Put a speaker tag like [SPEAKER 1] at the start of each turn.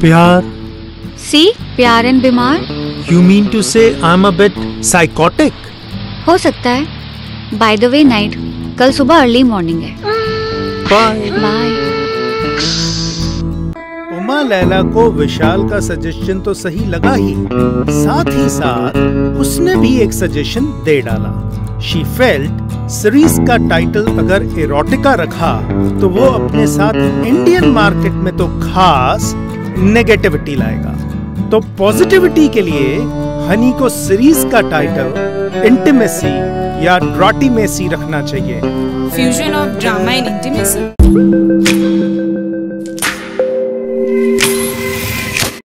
[SPEAKER 1] प्यार।
[SPEAKER 2] सी प्यार एंड बीमार।
[SPEAKER 1] You mean to say I am a bit psychotic
[SPEAKER 2] हो सकता है। बाय द वे नाइट कल सुबह अर्ली मॉर्निंग है।
[SPEAKER 1] बाय
[SPEAKER 2] बाय
[SPEAKER 1] उमा लैला को विशाल का सजेशन तो सही लगा ही। साथ ही साथ उसने भी एक सजेशन दे डाला। शी फेल्ट सीरीज़ का टाइटल अगर एरोटिका रखा तो वो अपने साथ इंडियन मार्केट में तो खास नेगेटिविटी लाएगा। तो पॉजिटिविटी के लिए हनी को सीरीज़ का टाइटल इंटीमेसी या ड्रॉटीमेसी रखना चाहिए।
[SPEAKER 3] Fusion of drama and intimacy